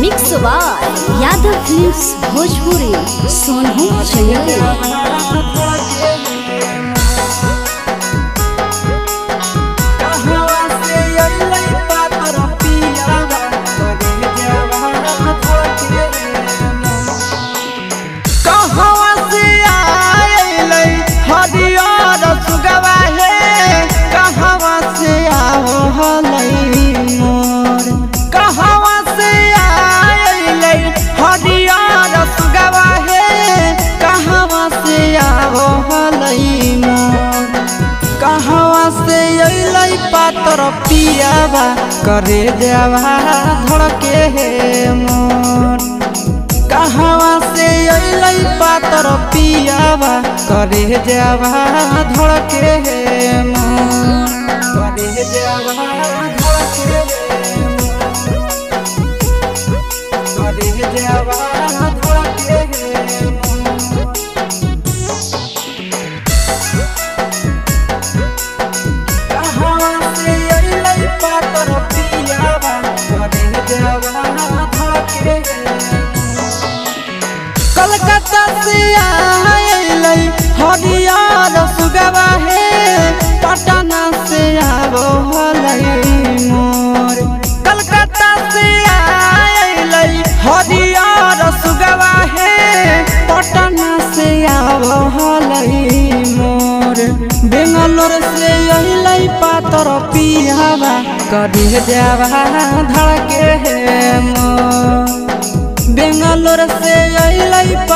Mix Yadav films Bhojpuri Sonu channel. अइलै पातर पियावा करे देवा, धड़के हे मोर से अइलै पातर जावा हे मोर करे जावा धड़के हे मोर। करे जावा कलकत्ता से आइलै हरियर से आबो मोर। कलकत्ता से आइलै हरियर सुगवा हे पटना मोर। बेंगलोर से अइलै पातर पियावा करी देवा धड़के हे मोर। बेंगलोर से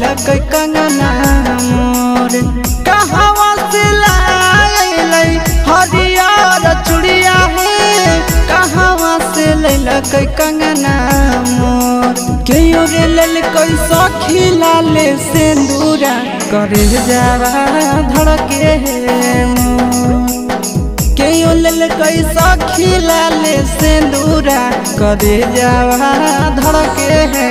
लैलक कंगना मोर। कहवा से हरियर चुड़िया हे। लैलक कंगना मोर? केयो रे लेल कैसा खिलाले सिंदूरा करे जावा धड़के हे सिंदूरा करे जावा धड़के है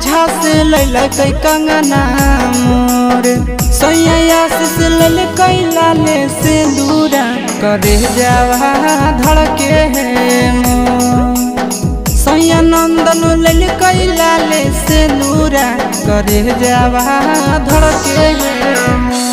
झाझा से लैलक कंगना मोर। से लेल लाले से दूरा करे जावा धड़के हे सैया नंदन लेल कैलाले से दूरा करे जावा धड़के हे